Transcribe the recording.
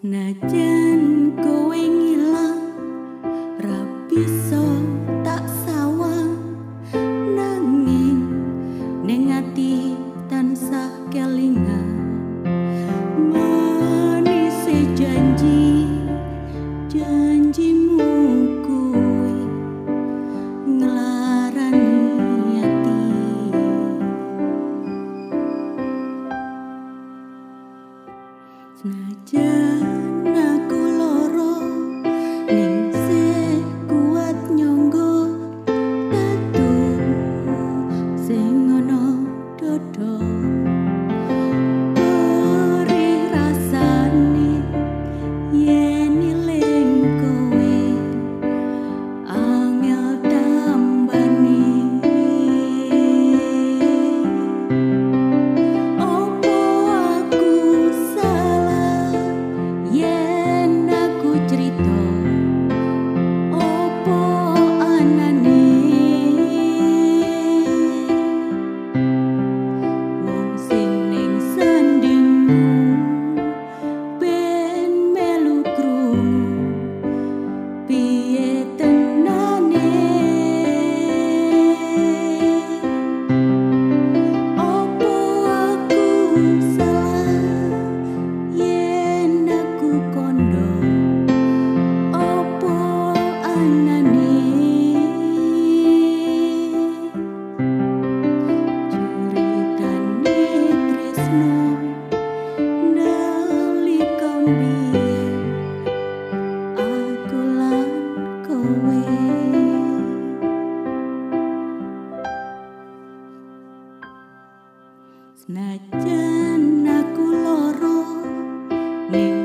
Najan going hilang your door. Senajan aku loro ning